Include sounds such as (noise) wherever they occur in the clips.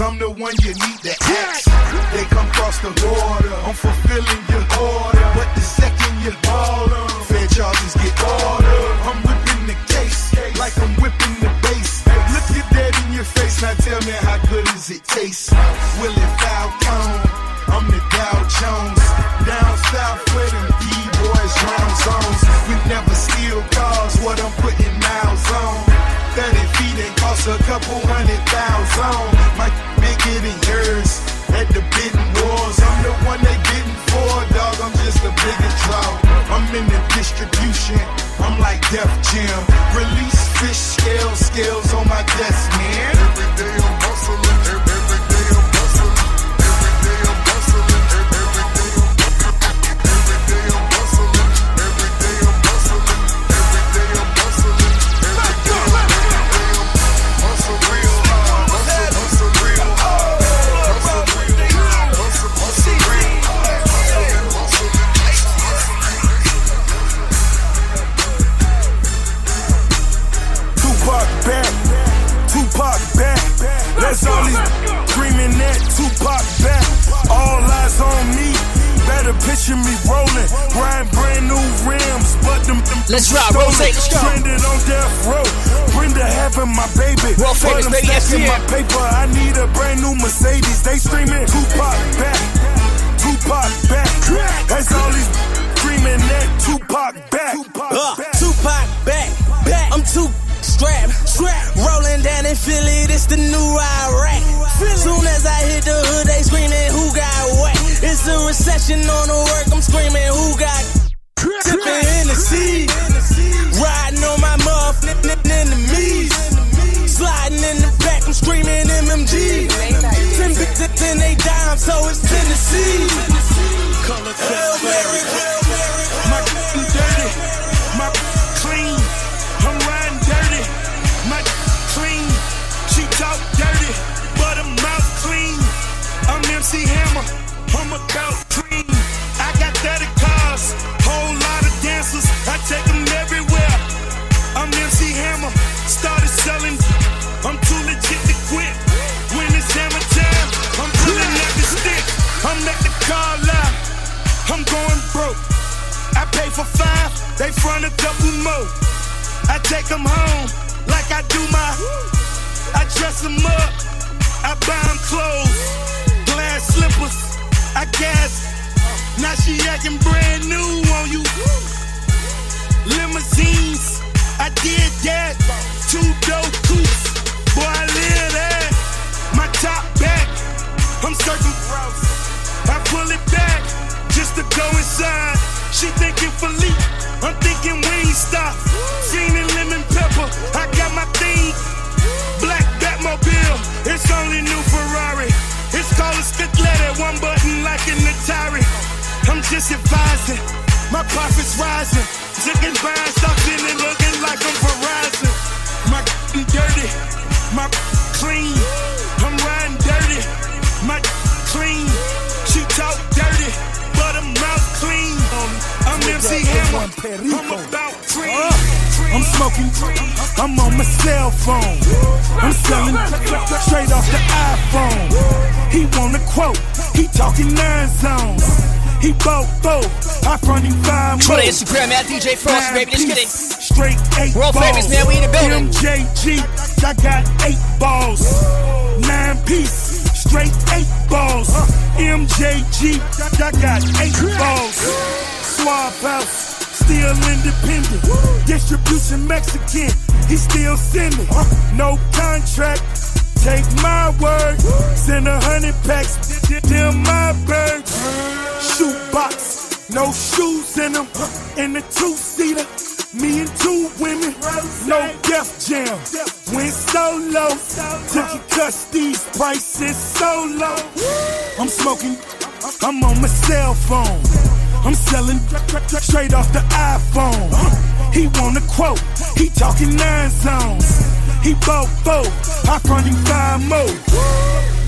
things, I'm the one you need to ask. They come cross the border, I'm fulfilling your order. But the second you ball them, fair charges get order. I'm whipping the case, like I'm whipping the bass. Look your dead in your face, now tell me how good does it taste? Will Willie Falcone, I'm the Dow Jones. Down south where them D-boys run zones. We never steal cars, what I'm putting miles on. 30 feet and cost a couple hundred thousand. Distribution. I'm like Def Jam. Release fish scales, scales on my desk, man. Tupac back. Let's all these screaming that Tupac back. All eyes on me. Better picture me rolling, riding brand new rims, but them, them Let's rock, stolen. rotate, let's go. Stranded on death row. Brenda having my baby. World famous, but I'm baby, stacking STM. my paper. I need a brand new Mercedes. They screaming Tupac back, Tupac back. That's all these screaming that Tupac back. Uh, Tupac back, back. I'm too strapped, strapped. Rolling down in Philly, this the new Iraq. Soon as I hit the hood, they screaming, who got whacked? It's a recession on the work, I'm screaming, who got tipping in the sea? Riding on my motherfucking enemies. Sliding in the back, I'm screaming MMG. Ten bitches and they dime, so it's Tennessee. Hail take them home like I do my. I dress them up, I buy them clothes, glass slippers, I guess. Now she acting brand new on you. Limousines, I did that. Two dope coupes, boy, I live that. My top back, I'm circling. I pull it back just to go inside. She thinking Philippe, I'm thinking Wingstop. Fiending lemon pepper, I got my thing. Black Batmobile, it's only new Ferrari. It's called a Scarlett, one button like an Atari. I'm just advising, my profits rising. Chicken buying stocks in it smoking, I'm on my cell phone. I'm selling straight off the iPhone. He want a quote, he talking nine zones. He bought both, I front him five more. Instagram at DJ Frost, baby. Let's get it. Straight eight World balls. famous, man. We in the building. MJG, I got eight balls. Nine piece, straight eight balls. MJG, I got eight balls. Swab house, still independent. Distribution Mexican, he still sending. No contract. Take my word, send a hundred packs, them my birds. Shoe box, no shoes in them, in the two seater. Me and two women, no Def Jam. Went solo, took cuss, these prices so low. I'm smoking, I'm on my cell phone. I'm selling straight off the iPhone. He wanna quote, he talking nine zones. He bought four, I front him five more.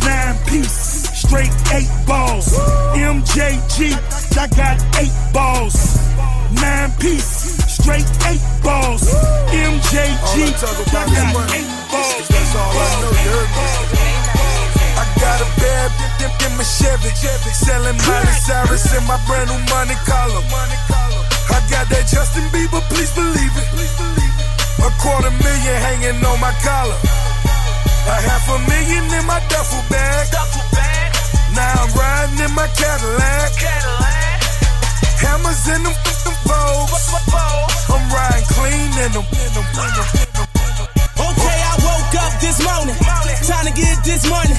Nine piece, straight eight balls. MJG, I got eight balls. Nine piece, straight eight balls. MJG, I got eight balls. That's all I know, you heard me. I got a bad bitch in, in my Chevy, selling Miley Cyrus in my brand new money collar. I got that Justin Bieber, please believe it. A quarter million hanging on my collar. A half a million in my duffel bag. Now I'm riding in my Cadillac. Hammers in them, them Vogues. I'm riding clean in them. In them, in in them. Okay, I woke up this morning. Time to get this money.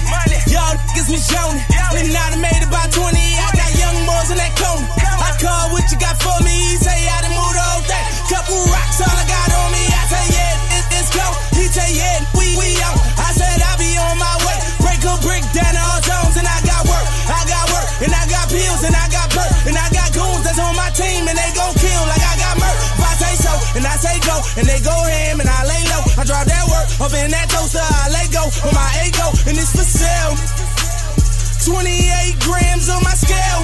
Y'all niggas was yawning. And I made about 20. I young boys in that corner. I call what you got for me. He say I done moved whole thing. Couple rocks, all I got on me. I say, yeah, it, it's go. He say, yeah, we, we on. I said, I be on my way. Break a brick down all zones. And I got work. I got work. And I got pills. And I got perk. And I got goons that's on my team. And they gon' kill like I got murk. If I say so. And I say go. And they go ham. And I lay low. I drop that work. Up in that toaster. I let go. With my ego. And it's for sale. 28 grams on my scale.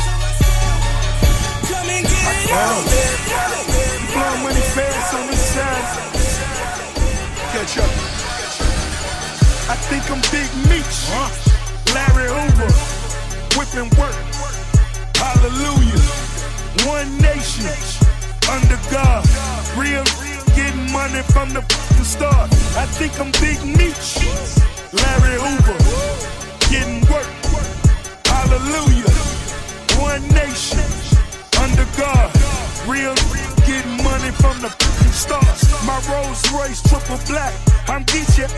Come and get it out. Blowing money fast on this side. Catch up. I think I'm Big Meech. Larry Hoover. Whipping work. Hallelujah. One nation. Under God. Real getting money from the f***ing start. I think I'm Big Meech. Larry Hoover. Getting work. Hallelujah. One nation. Under God. Real getting money from the start. My Rolls Royce triple black. I'm Geechee.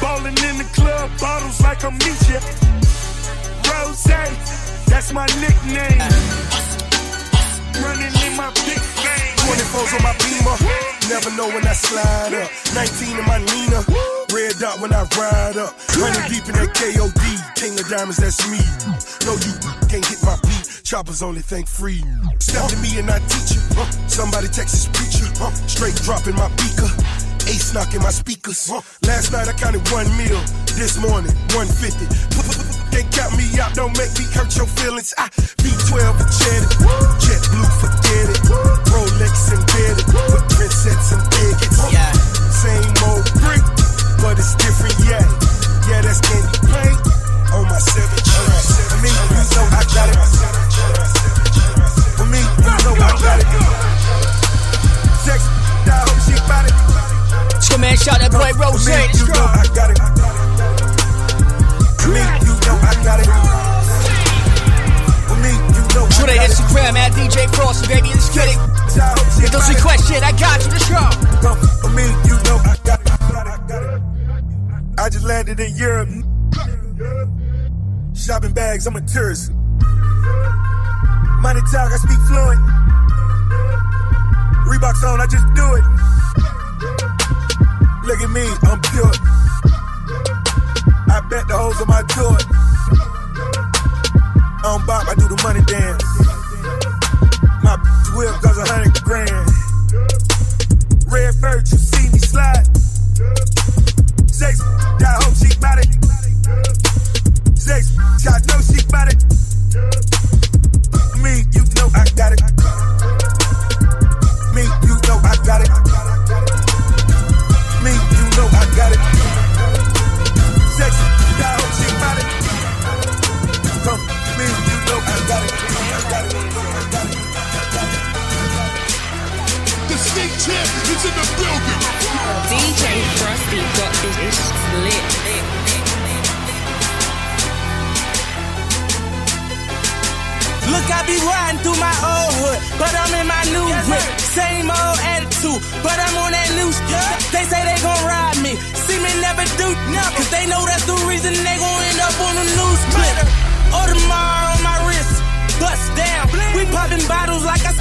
Ballin' in the club, bottles like I'm Nietzsche. Rose, that's my nickname. Running in my big. 24s on my beamer. Never know when I slide up. 19 in my Nina. Red dot when I ride up. 100 deep in that KOD. King of diamonds, that's me. No, you can't hit my beat. Choppers only think free. Step to me and I teach you. Somebody Texas preacher. Straight dropping my beaker. Ace knocking my speakers. Last night I counted one meal. This morning, 150. Can't count me out, don't make me hurt your feelings. I B12 enchanted. Jet blue, forget it. Rolex embedded. With princess and bigots. Yeah. Same old brick, but it's different, yeah. Yeah, that's candy paint on oh, my seven tracks. For me, you know I got it. For me, you know I got it. Sex, die, hope she bout it. Let's go, man. Shout that boy Rose. For me, you know. I got it. For me, you know I got it. For me, you know Twitter, I got it. Instagram, at DJ Frosty, baby. Let's get it. I you. Let's go. For me, you know I got it. I got it. I just landed in Europe. Shopping bags, I'm a tourist. Money talk, I speak fluent. Reeboks on, I just do it. Look at me, I'm pure. I bet the hoes on my tour. On bop, I do the money dance. My whip cost a hundred grand. Red bird, you see me slide. Sex, I hope she bout it. Sex, I know she bout it.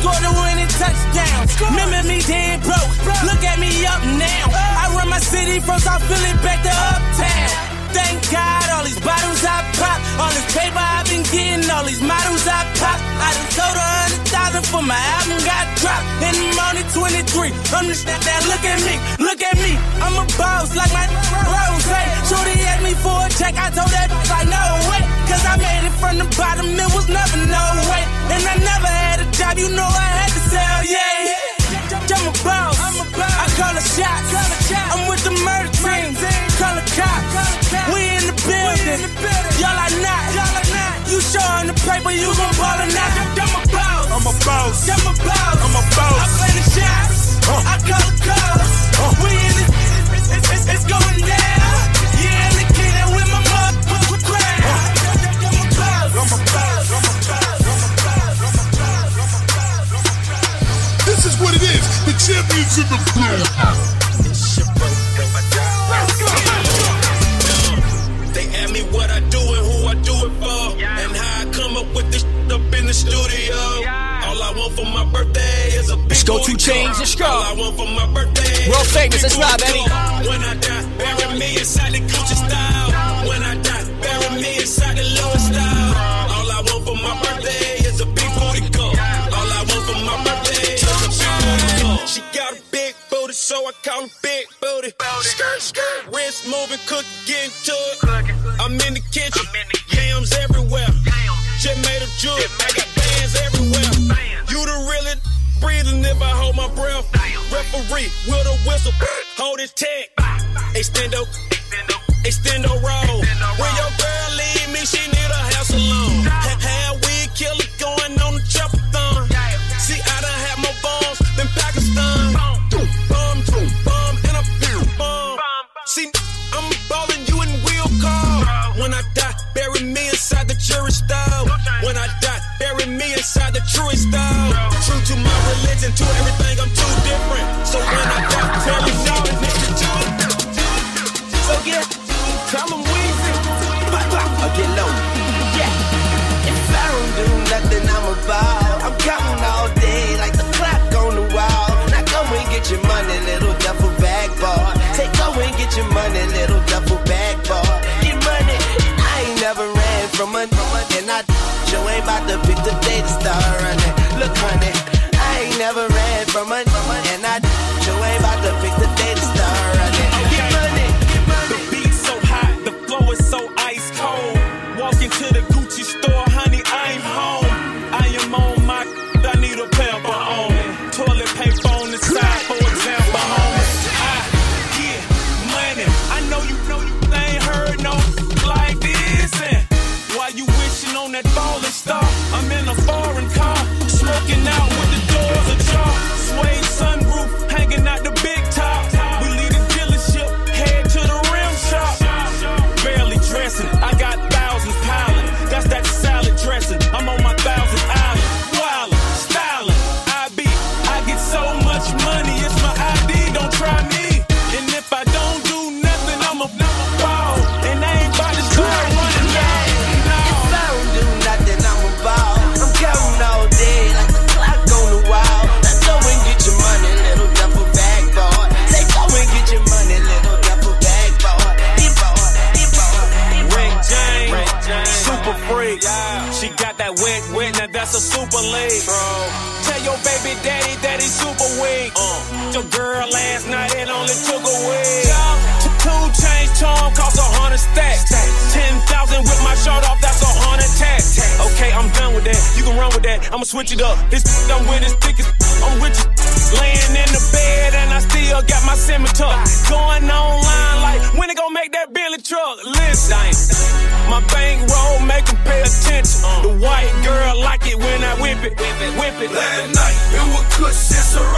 Scored a winning touchdown. Remember me dead broke, look at me up now. I run my city from South Philly back to uptown. Thank God, all these bottles I pop, all this paper I've been getting, all these models I pop. I done sold a hundred thousand for my album got dropped, and I'm only 23. I'm the shit that look at me, look at me. I'm a boss like my rose. Hey, Shorty asked me for a check, I told that bitch like no way, Cause I made it from the bottom, it was never no way. And I never had a job, you know I had to sell, yeah. I'm a boss, I'm a boss. I call a shot, call a shot. I'm with the murder team, call a cop. We in the building, y'all are not. Y'all are not. You showing the paper, you gon' ball or not. So I call big booty. Skirt, skirt, wrist moving, cook, get into it. I'm in the kitchen, in the yams everywhere. Just made a jewel, I got bands everywhere. You the really breathing if I hold my breath. Referee with a whistle, hold his tag. Extendo, extendo roll. When your girl leave me, she religion, to everything, I'm too different. So when I die, bury me next to you. So yeah, tell them Weezy. (laughs) Blah, get low. Yeah. If I don't do nothing, I'm about. I'm counting all day like the clock on the wall. Now go and get your money, little duffel bag boy. Say go and get your money, little duffel bag boy. Get money. I ain't never ran from a and I you ain't about to pick the day to start running. Daddy that he's super weak. Uh. Your girl last night it only took a week. Two chains charm cost a hundred stacks. Ten thousand with my shirt off, that's a hundred tax. Okay, I'm done with that. You can run with that. I'ma switch it up. This I'm with this thick as I'm with you. Laying in the bed and I still got my scimitar. Going online like when they gon' make that Billy truck. Listen, my bankroll make 'em pay attention. Uh. The white girl like it when I whip it, whip it, whip it. Last night, it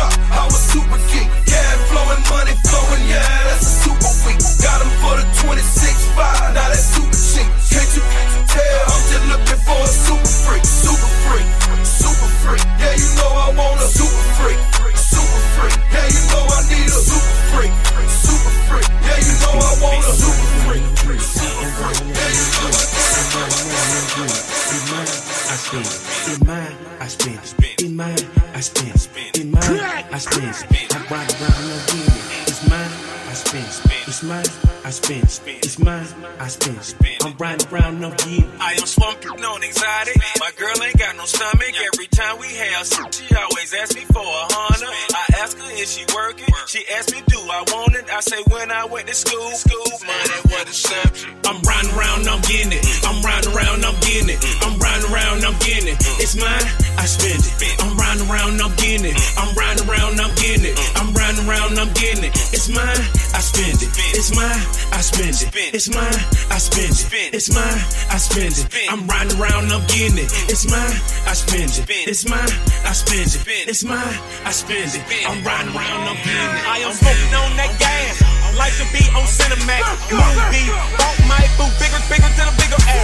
I am swamping on anxiety. My girl ain't got no stomach. Every time we have sex, she always asks me for a hundred. I ask her if she working. She asks me, do I want it? I say when I went to school. School money was the subject. I'm riding around, I'm getting it. I'm riding around, I'm getting it. I'm riding around, I'm getting it. It's mine, I spend it. I'm riding around, I'm getting it. I'm riding around, I'm getting it. I'm riding around, I'm getting it. It's mine, I spend it. It's mine, I spend it. It's mine, I spend it. It's mine, I spend it. I'm riding around, I'm getting it. It's mine, I spend it. It's mine, I spend it. It's mine, I spend it. I'm riding around, I'm getting it. I am smoking on that gas. Like to be on Cinemax. Movie. Bought my boo bigger, bigger than a bigger ass.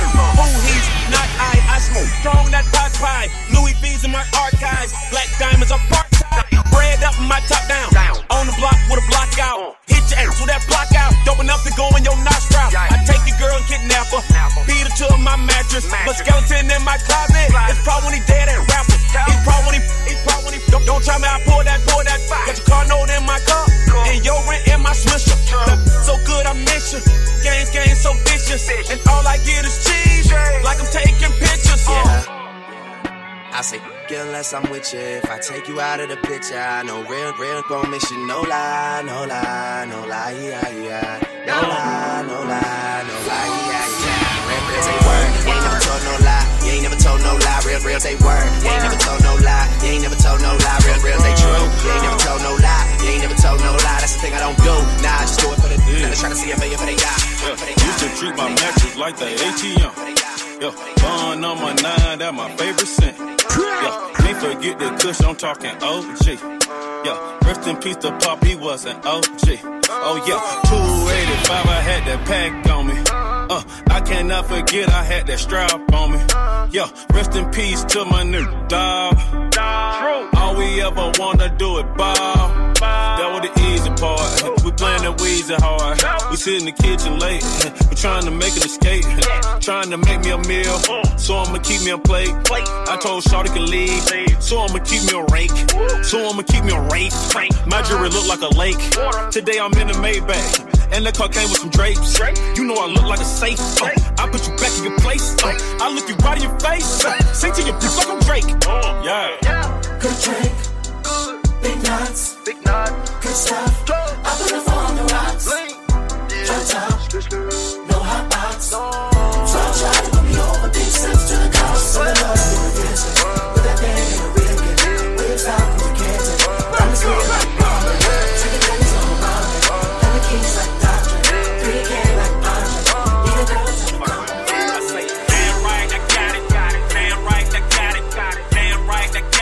Unless I'm with you. If I take you out of the picture, I know real, real gon' miss you. No lie, no lie, no lie, yeah, yeah. No lie, no lie, no lie, yeah, yeah. Real, real say word. You ain't never told no lie. You ain't never told no lie. Real, real say word. You ain't never told no lie. You ain't never told no lie. Real, real say true. You ain't never told no lie. You ain't never told no lie. That's the thing I don't do. Nah, I just do it for the. Yeah. Trying to see if they, if they die. Yeah, used to treat my mattress like the ATM. Yeah, bun on my nine, that my favorite scent. Yeah, can't forget the kush, I'm talking OG. Yeah, rest in peace to Pop, he was an OG. Oh yeah, 285, I had that pack on me. Uh, I cannot forget I had that strap on me. Yeah, rest in peace to my new dog. All we ever wanna do is ball. That was the easy part. We playing that Weezy hard. We sit in the kitchen late. We trying to make an escape. Trying to make me a meal. So I'ma keep me a plate. I told Shawty can leave. So I'ma keep me a rake. So I'ma keep me a rake. My jewelry look like a lake. Today I'm in a Maybach. And the car came with some drapes. You know I look like a safe. Uh, I put you back in your place. Uh, I look you right in your face. Uh, sing to your bitch like I'm Drake. Yeah. Good drink, big nuts, big nut, good stuff. I put it on the rocks. Drop top,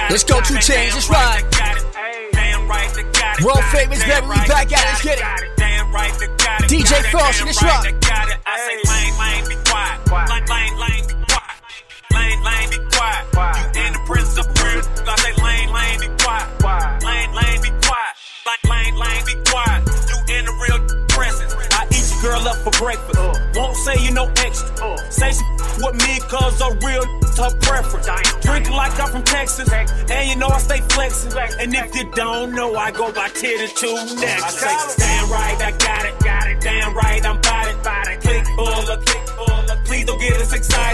Let's go, 2 Chainz, let's ride. Right, I got it. World famous, baby, we back at it, let's get it. Damn right, I got it. DJ Frost, let's rock. I got it. I say lane, lane, be quiet. Lane, lane, lane, be quiet. Lane, lane, be quiet. You in the presence of real. I say lane, lane, be quiet. Lane, lane, be quiet. Lane, lane, lane, be quiet. You in the real presence. I eat your girl up for breakfast. Uh. Won't say you no extra. Uh. Say she with me cause a real her preference. Drinking like I'm from Texas. And you know I stay flexing. And if you don't know, I go by Titty Two next. I say, damn right, I got it. Got it. Damn right, I'm about it. Click full of click full of. Please don't get us excited.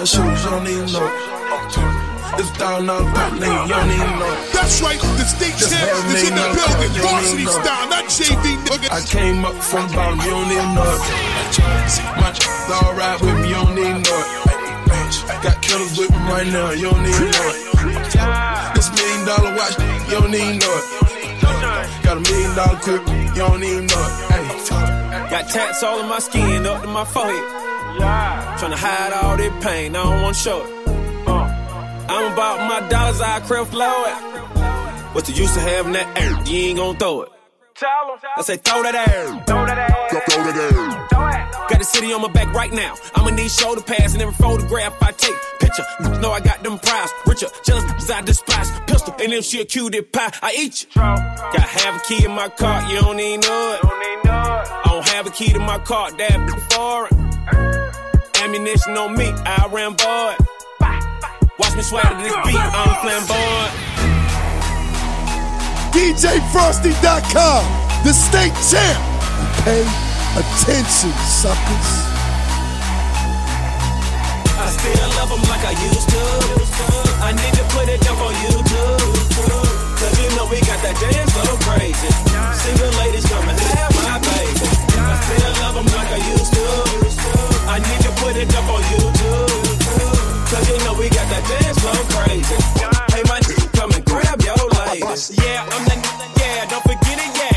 Pair of shoes, you don't even know. It's a thousand dollar pair, nigga, you don't even know. That's right, the state Just champ is in the me building. know. Don't Varsity even know. style, not JV, nigga. I came up from the bottom, you don't even know it. My ch- all right with me, you don't even know it. Got killers with me right now, you don't even know it. This million dollar watch, you don't even know it. Got a million dollar crib, you don't even know it. Hey. Got tats all in my skin, up to my forehead. Tryna hide all that pain, I don't wanna show it. Uh. I'm about my dollars, I crib flow it. What's the use of having that air? You ain't gon' throw it. I say throw that air. Throw that air. Throw that air. Got the city on my back right now. I'ma need shoulder pads and every photograph I take. Picture, know I got them prize. Richer, jealous, cause I despise. Pistol, and if she a cutie pie, I eat you. Got half a key in my car, you don't even know it. I don't have a key to my car, that be foreign. Ammunition on me, I ran boy. Watch me swag to this beat, I'm flamboyant. DJFrosty.com, the state champ. Pay attention, suckers. I still love them like I used to. I need to put it up on YouTube. Cause you know we got got that dance so crazy. Single ladies come and have my baby. I still love 'em like I used to. I need to put it up on YouTube. Cause you know we got that dance flow crazy. Hey, my come and grab your ladies. Yeah, I'm the yeah, don't forget it, yeah.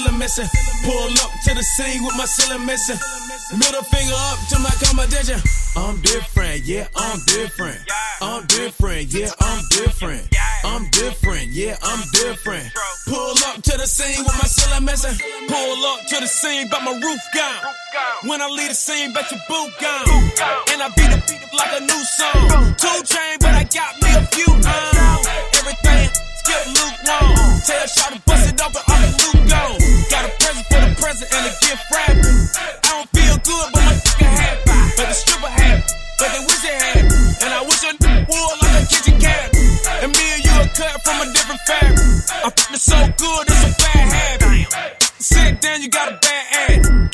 Ceiling missing. Pull up to the scene with my ceiling missing. Middle finger up to my competition. I'm different, yeah, I'm different. I'm different, yeah, I'm different. I'm different, yeah, I'm different. Pull up to the scene with my ceiling missing. Pull up to the scene, but my roof gone. When I leave the scene, bet your boot gone. And I beat it like a new song. Two chain, but I got me a few on. Everything skip lukewarm. Tell shot present and a gift wrapping. I don't feel good, but my fucking happy. But the stripper happy, but they wish they had. And I wish I would like a kitchen cat. And me and you are cut from a different fabric. I'm feeling so good, it's a bad habit. Sit down, you got a bad addict.